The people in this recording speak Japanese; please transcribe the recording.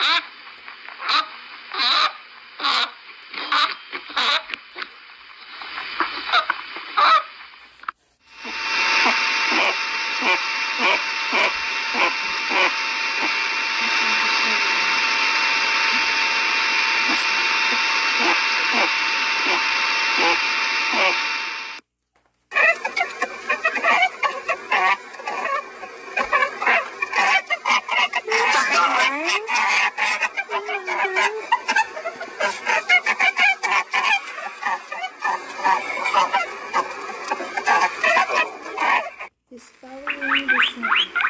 Yeah. いですね。